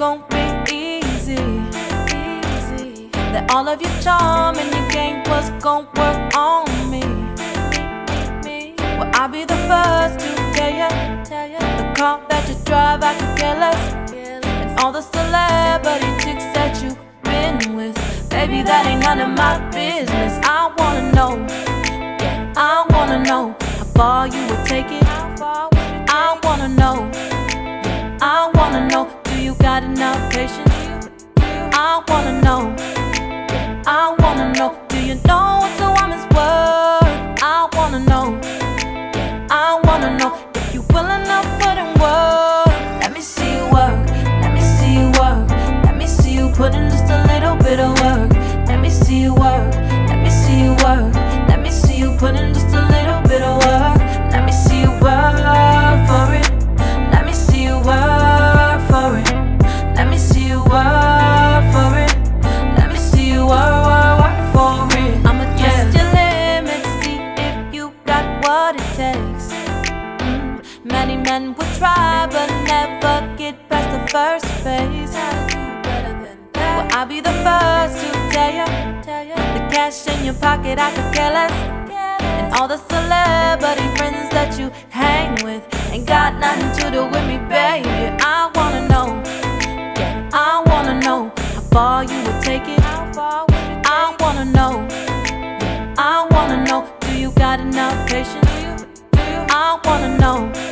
gon' be easy. easy. That all of your charm and your game was gon' work on me. Well, I'll be the first to tell ya, tell ya the car that you drive, I could care less. And all the celebrity chicks that you been with, baby, that ain't none of my business. I wanna know, yeah, I wanna know how far you would take it. I wanna know, I wanna know, you got enough patience? I wanna know, I wanna know, do you know but never get past the first phase. Well, I'll be the first to tell ya the cash in your pocket, I could care less. And all the celebrity friends that you hang with ain't got nothing to do with me, baby. I wanna know, yeah, I wanna know how far you would take it. I wanna know, yeah, I wanna know, do you got enough patience? I wanna know.